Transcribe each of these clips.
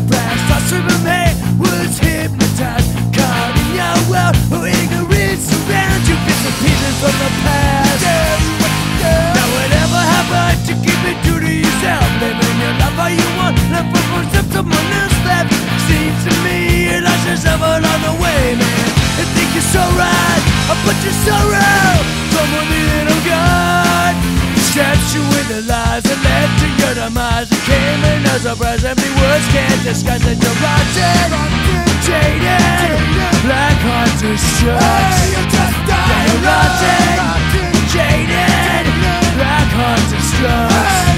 a blast. I Superman was hypnotized. Caught in your world where ignorance surrounds you. Bits and pieces from the past. Now whatever happened to keep it true to yourself? Living your life how you want Not for someone else left. Seems to me you lost yourself along way man. I think you're so right I put your sorrow. From one little God Traps you with the lies and let to demise. It came in no surprise, empty words can't disguise that you're rotten, jaded, black heart destruct. Yeah, you're rotten, jaded, black heart destruct.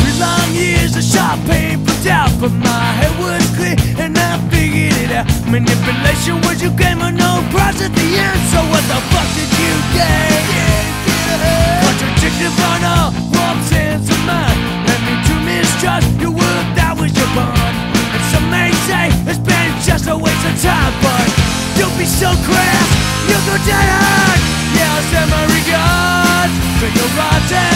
Three long years of sharp painful doubt, but my head was clear. and yeah Manipulation was your game and no prize at the end. So what the fuck did you gain? Contradicted on all warps sense of mind Let me to mistrust your world, that was your bond. And some may say it's been just a waste of time But don't be so crass, you'll go dead. Hard Yeah, I send my regards to your rotten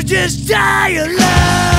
you just die alone.